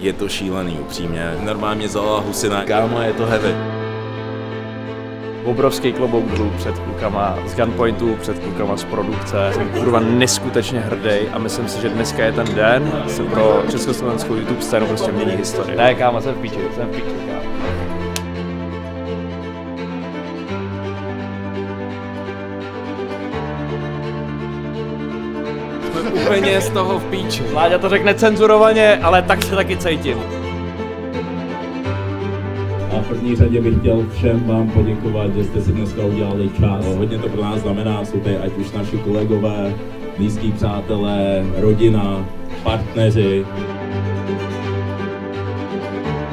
Je to šílený, upřímně. Normálně vzala husina. Kámo, je to heavy. Obrovský klobouk dolů před klukama z Gunpointu, před klukama z produkce. Jsem kurva neskutečně hrdý a myslím si, že dneska je ten den, se pro československou YouTube scénu prostě mění historie. Ne, kámo, jsem v píči, jsem v píči, kámo. Úplně z toho v píči. Láďa to řekne cenzurovaně, ale tak se taky cítím. A v první řadě bych chtěl všem vám poděkovat, že jste si dneska udělali čas. Hodně to pro nás znamená, jsou tady ať už naši kolegové, blízký přátelé, rodina, partneři.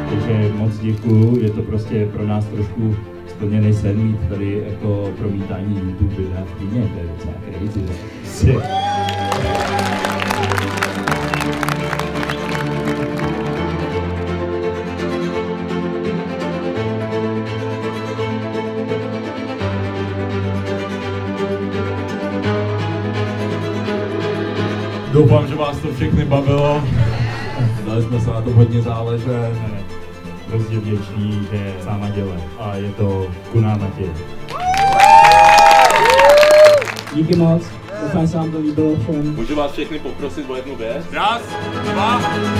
Takže moc děkuju, je to prostě pro nás trošku splněný sen mít tady jako promítání YouTube videa v kyně, to je docela crazy. Doufám, že vás to všechny bavilo. Dali jsme se na to hodně záležet. Hrozně vděčný, že sama děle a je to kuná Matěj. Díky moc, doufám se vám to líbilo všem. Můžu vás všechny poprosit o jednu věc? Raz, dva, tři.